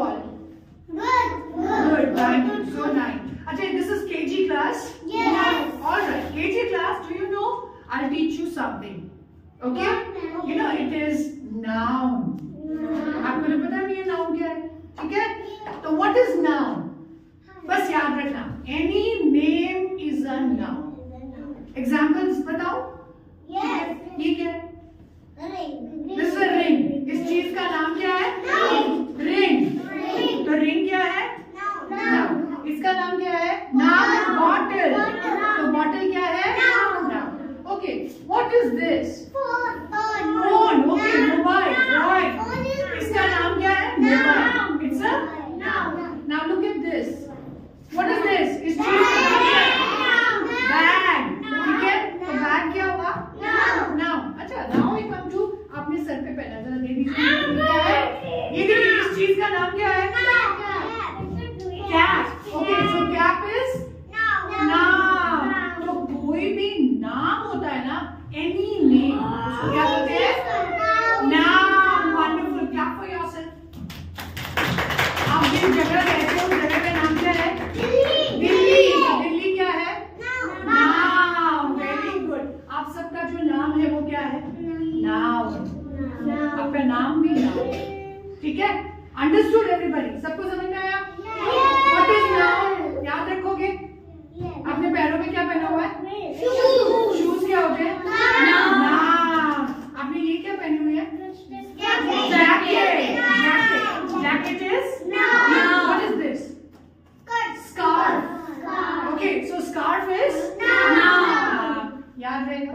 all? Good. Good. You. So nice. Ajay, this is KG class. Yes. All right. KG class. Do you know? I'll teach you something. Okay? You know it is noun. नाम नाम bottle तो bottle क्या है? Noun okay what is this phone okay mobile right इसका नाम क्या है? Mobile it's a now look at this what is this इस चीज़ का नाम क्या है बैग ठीक है? तो बैग क्या हुआ? नाउ अच्छा नाउ वी कम टू आपने सर पे पहना जरा दे दीजिए। क्या है? ये देखिए इस चीज़ का नाम क्या है? नाम है वो क्या है? नाम आपका नाम भी नाम ठीक है? अंडरस्टूड एवरीबॉडी सबको समझ में आया? व्हाट इज़ नाउन याद रखोगे? अपने पैरों में क्या पहना हुआ है? शूज़ क्या होते हैं नाम आपने ये क्या पहनी हुई है? Jacket jacket jacket is what is this scarf okay so scarf is? नाम याद रहेगा?